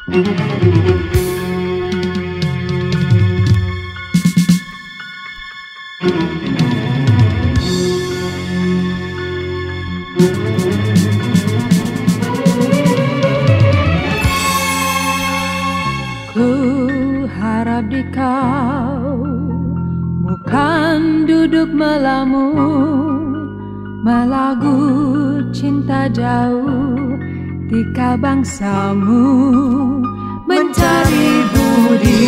Ku harap di kau bukan duduk melamun melagu cinta jauh tika bangsamu mencari budi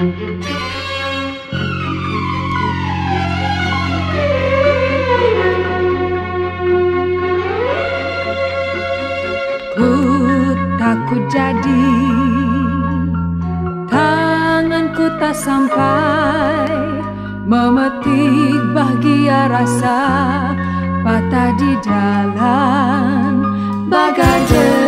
Ku takut jadi Tanganku tak sampai Memetik bahagia rasa Patah di jalan Bagai